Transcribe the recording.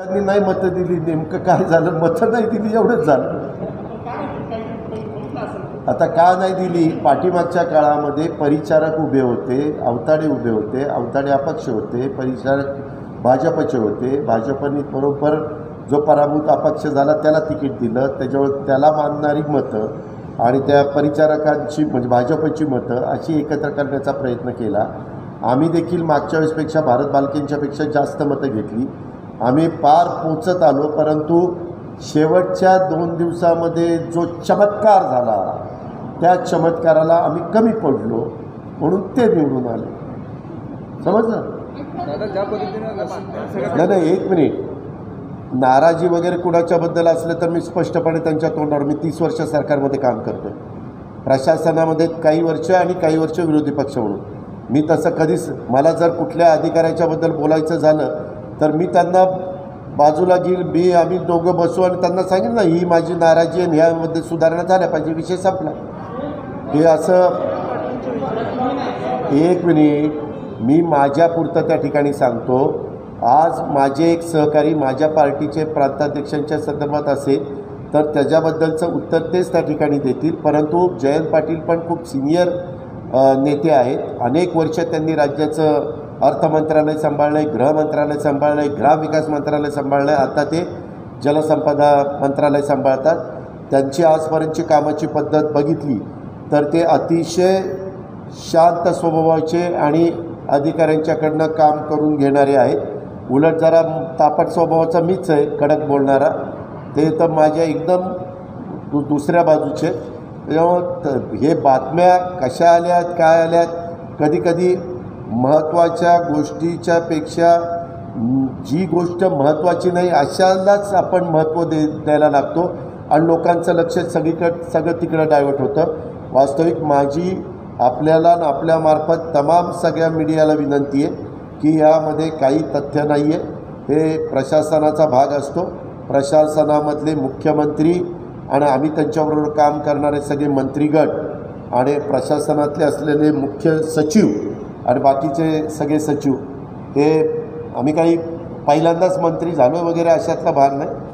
त्यांनी नाही मतं दिली नेमकं काय झालं? मतं नाही दिली एवढंच झालं. आता का नाही दिली? पाठीमागच्या काळामध्ये परिचारक उभे होते अवताडे उभे होते अवताडे अपक्ष होते परिचारक भाजपचे होते. भाजपने बरोबर जो पराभूत अपक्ष झाला त्याला तिकीट दिलं. त्याच्यावर त्याला मानणारी मतं आणि त्या परिचारकांची म्हणजे भाजपची मतं अशी एकत्र करण्याचा प्रयत्न केला. आम्ही देखील मागच्या वेळेसपेक्षा भारत बालकेंच्यापेक्षा जास्त मतं घेतली. आम्ही पार पोचत आलो परंतु शेवटच्या दोन दिवसामध्ये जो चमत्कार झाला त्या चमत्काराला आम्ही कमी पडलो म्हणून ते निवडून आले. समजलं? नाही नाही एक मिनिट. नाराजी वगैरे कुणाच्याबद्दल असलं तर मी स्पष्टपणे त्यांच्या तोंडावर मी तीस वर्ष सरकारमध्ये काम करतो प्रशासनामध्ये काही वर्ष आणि काही वर्ष विरोधी पक्ष म्हणून. मी तसं कधीच मला जर कुठल्या अधिकाऱ्याच्याबद्दल बोलायचं झालं तर मी त्यांना बाजूला घेईल मी आम्ही दोघं बसू आणि त्यांना सांगेल ना ही माझी नाराजी आहे आणि ह्यामध्ये सुधारणा झाल्या पाहिजे विषय संपला. हे असं एक मिनिट मी माझ्यापुरतं त्या ठिकाणी सांगतो. आज माझे एक सहकारी माझ्या पार्टीचे प्रांताध्यक्षांच्या संदर्भात असेल तर त्याच्याबद्दलचं उत्तर तेच त्या ठिकाणी देतील. परंतु जयंत पाटील पण खूप सिनियर नेते आहेत. अनेक वर्ष त्यांनी राज्याचं अर्थ मंत्रालय सांभाळलं आहे गृह मंत्रालय सांभाळलं आहे ग्रामविकास मंत्रालय सांभाळलं आहे आता ते जलसंपदा मंत्रालय सांभाळतात. त्यांची आजपर्यंतची कामाची पद्धत बघितली तर ते अतिशय शांत स्वभावाचे आणि अधिकाऱ्यांच्याकडनं काम करून घेणारे आहेत. उलट जरा तापट स्वभावाचा मीच आहे कडक बोलणारा. ते तर माझ्या एकदम दु दुसऱ्या बाजूचे. त्याच्यामुळं हे बातम्या कशा आल्यात काय आल्यात? कधी कधी महत्त्वाच्या गोष्टीच्या पेक्षा जी गोष्ट महत्त्वाची नाही अशालाच आपण महत्त्व दे द्यायला लागतो. आणि लोकांचं लक्ष सगळीकडं सगळं तिकडं डायव्हर्ट होतं. वास्तविक माझी आपल्याला आणि आपल्यामार्फत तमाम सगळ्या मीडियाला विनंती आहे की यामध्ये काही तथ्य नाही आहे हे प्रशासनाचा भाग असतो. प्रशासनामधले मुख्यमंत्री आणि आम्ही त्यांच्याबरोबर काम करणारे सगळे मंत्रीगट आणि प्रशासनातले असलेले मुख्य सचिव आणि बाकीचे सगळे सचिव. हे आम्ही काही पहिल्यांदाच मंत्री झालो वगैरे अशातला भाग नाही.